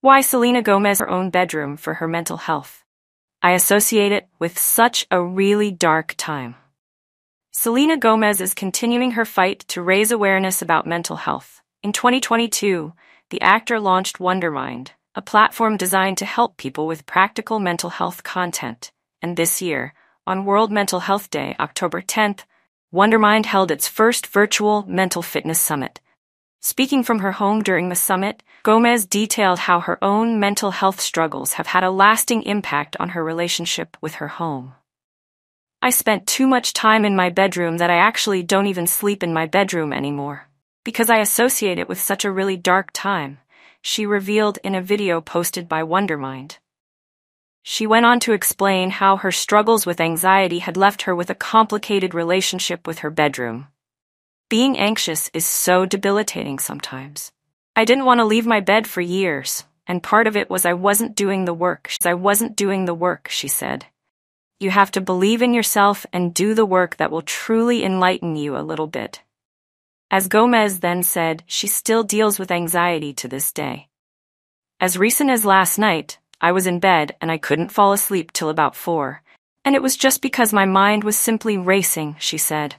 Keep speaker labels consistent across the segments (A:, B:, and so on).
A: Why Selena Gomez her own bedroom for her mental health. I associate it with such a really dark time. Selena Gomez is continuing her fight to raise awareness about mental health. In 2022, the actor launched Wondermind, a platform designed to help people with practical mental health content. And this year, on World Mental Health Day, October 10th, Wondermind held its first virtual mental fitness summit. Speaking from her home during the summit, Gomez detailed how her own mental health struggles have had a lasting impact on her relationship with her home. I spent too much time in my bedroom that I actually don't even sleep in my bedroom anymore, because I associate it with such a really dark time, she revealed in a video posted by Wondermind. She went on to explain how her struggles with anxiety had left her with a complicated relationship with her bedroom. Being anxious is so debilitating sometimes. I didn't want to leave my bed for years, and part of it was I wasn't doing the work. I wasn't doing the work, she said. You have to believe in yourself and do the work that will truly enlighten you a little bit. As Gomez then said, she still deals with anxiety to this day. As recent as last night, I was in bed and I couldn't fall asleep till about four. And it was just because my mind was simply racing, she said.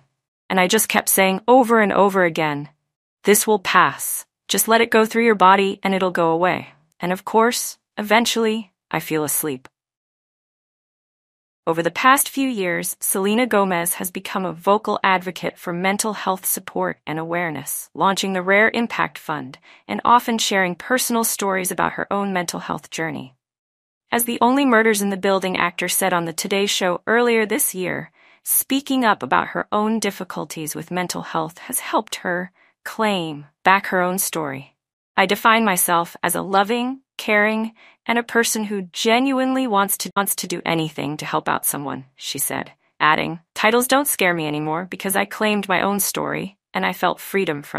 A: And I just kept saying over and over again, this will pass. Just let it go through your body and it'll go away. And of course, eventually, I feel asleep. Over the past few years, Selena Gomez has become a vocal advocate for mental health support and awareness, launching the Rare Impact Fund and often sharing personal stories about her own mental health journey. As the only Murders in the Building actor said on the Today Show earlier this year, speaking up about her own difficulties with mental health has helped her claim back her own story. I define myself as a loving, caring, and a person who genuinely wants to wants to do anything to help out someone, she said, adding, titles don't scare me anymore because I claimed my own story and I felt freedom from